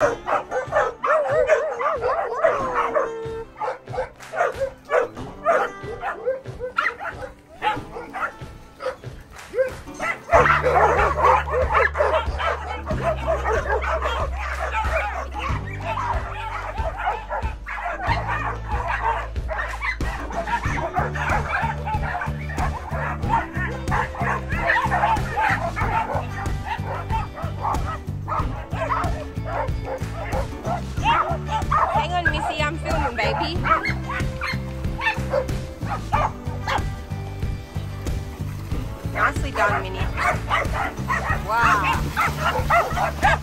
Hang Nicely done, Minnie. Wow.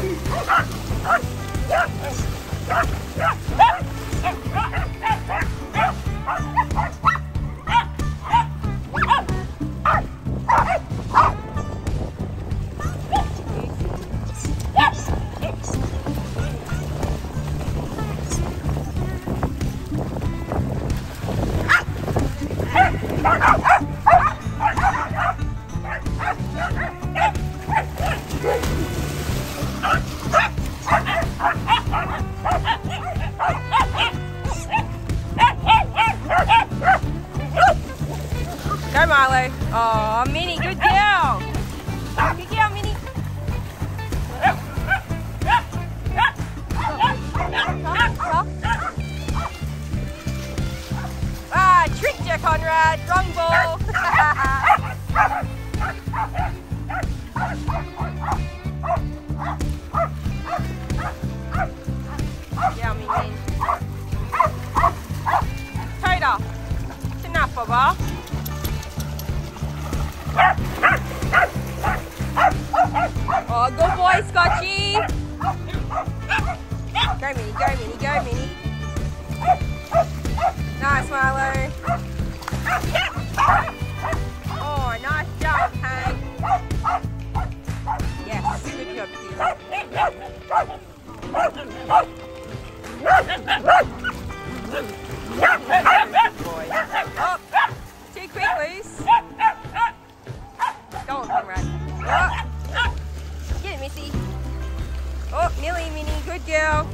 Ah! Go, Marlo. Oh, Minnie, good girl. Good girl, Minnie. Ah, tricked you, Conrad. Wrong ball. yeah, Minnie. Enough. Boy, Scotchy. Go, Minnie, go, Minnie, go, Minnie. Nice, Marlo. Oh, Millie, Minnie, good girl.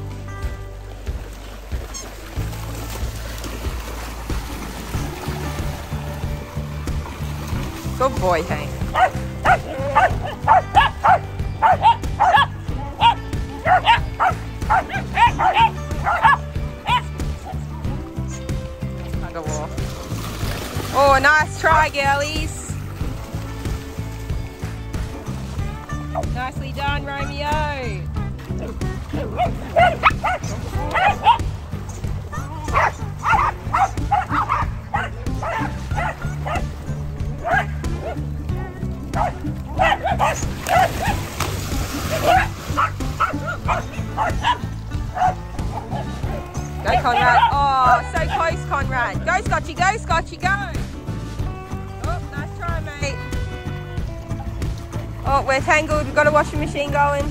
Good boy, Hank. Oh, nice try, girlies. Nicely done, Romeo. Conrad. Oh, so close, Conrad. Go, go, go. Oh, nice try, mate. Oh, we're tangled. We've got a washing machine going.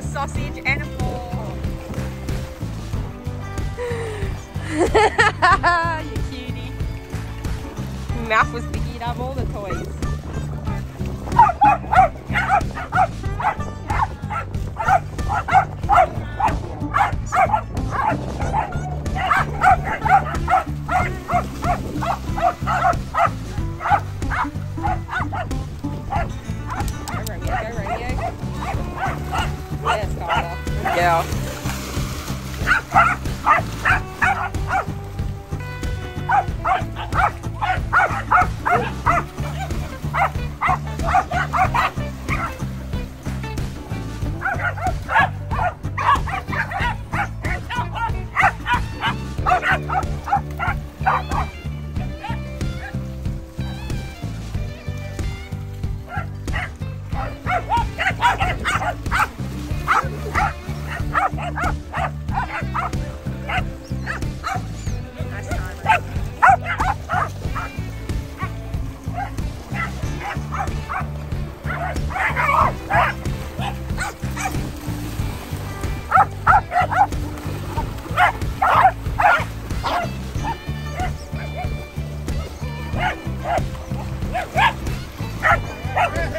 Scotchy! sausage and a ball. you cutie. Mouth was picking up all the toys. Yeah.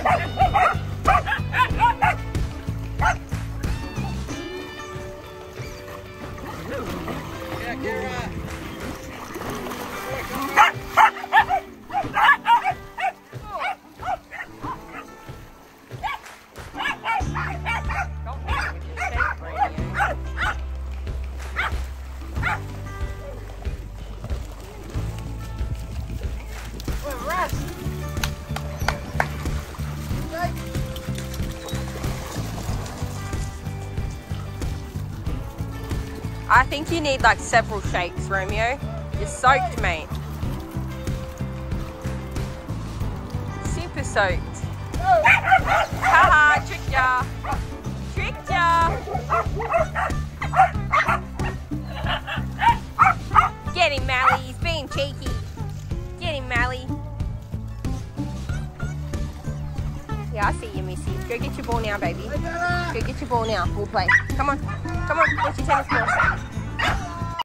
Ha ha ha! I think you need like several shakes, Romeo. You're soaked, mate. Super soaked. Haha, tricked ya. Tricked ya. Get him, Mallee. He's being cheeky. Get him, Mallee. Yeah, I see you, Missy. Go get your ball now, baby. Go get your ball now. We'll play. Come on. Come on. Your tennis ball?